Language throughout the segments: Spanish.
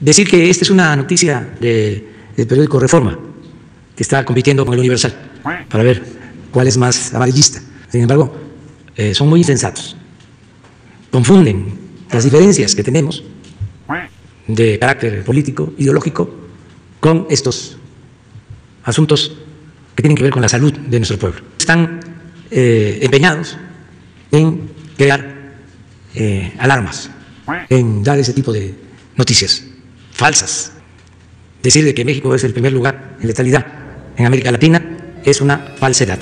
decir que esta es una noticia de, del periódico Reforma, que está compitiendo con el Universal, para ver cuál es más amarillista. Sin embargo, eh, son muy insensatos. Confunden las diferencias que tenemos de carácter político, ideológico, con estos asuntos que tienen que ver con la salud de nuestro pueblo. Están eh, empeñados en crear eh, alarmas, en dar ese tipo de noticias falsas. Decir de que México es el primer lugar en letalidad en América Latina es una falsedad.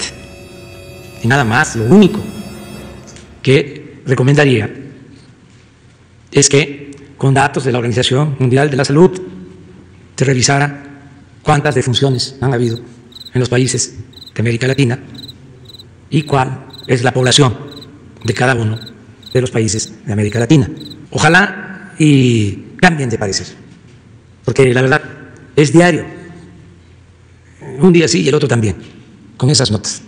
Y nada más, lo único que recomendaría es que con datos de la Organización Mundial de la Salud se revisara cuántas defunciones han habido en los países de América Latina y cuál es la población de cada uno de los países de América Latina. Ojalá y cambien de parecer, porque la verdad es diario, un día sí y el otro también, con esas notas,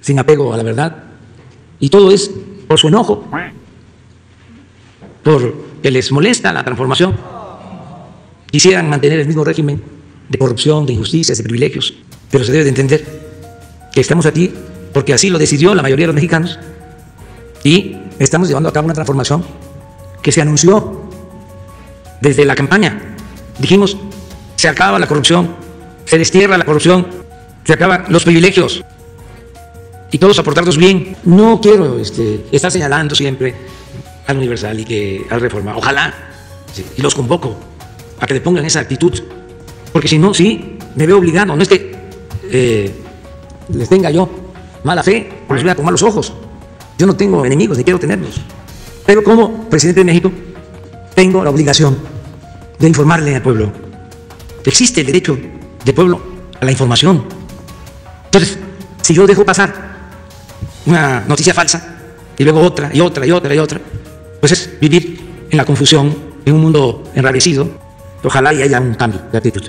sin apego a la verdad, y todo es por su enojo, porque les molesta la transformación, quisieran mantener el mismo régimen de corrupción, de injusticias, de privilegios, pero se debe de entender que estamos aquí porque así lo decidió la mayoría de los mexicanos. Y estamos llevando a cabo una transformación que se anunció desde la campaña. Dijimos, se acaba la corrupción, se destierra la corrupción, se acaban los privilegios y todos aportarnos bien. No quiero este, estar señalando siempre al Universal y que al Reforma. Ojalá, y los convoco a que le pongan esa actitud, porque si no, sí, me veo obligado. No es que eh, les tenga yo mala fe, les voy a tomar los ojos. Yo no tengo enemigos ni quiero tenerlos. Pero como presidente de México, tengo la obligación de informarle al pueblo. Existe el derecho del pueblo a la información. Entonces, si yo dejo pasar una noticia falsa y luego otra y otra y otra y otra, pues es vivir en la confusión, en un mundo enrarecido. Ojalá y haya un cambio de actitud.